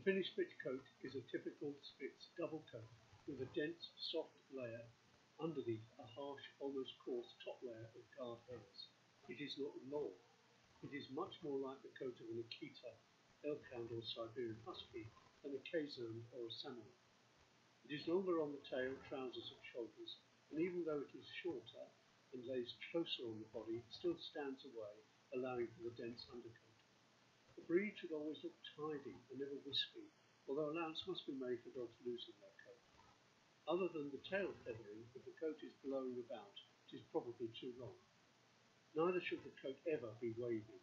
The finished Spitz coat is a typical Spitz double coat with a dense, soft layer underneath a harsh, almost coarse top layer of guard hairs. It is not long. It is much more like the coat of an Akita, Elkhound or Siberian Husky than a Keeshond or a Samoyed. It is longer on the tail, trousers and shoulders, and even though it is shorter and lays closer on the body, it still stands away, allowing for the dense undercoat. Breed should always look tidy and never wispy, although allowance must be made for dogs losing their coat. Other than the tail feathering, if the coat is blowing about, it is probably too long. Neither should the coat ever be wavy.